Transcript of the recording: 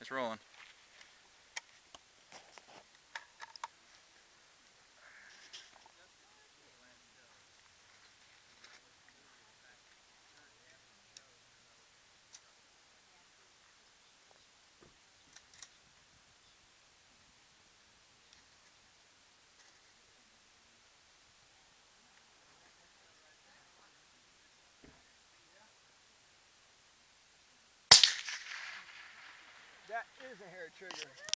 It's rolling. That is a hair trigger.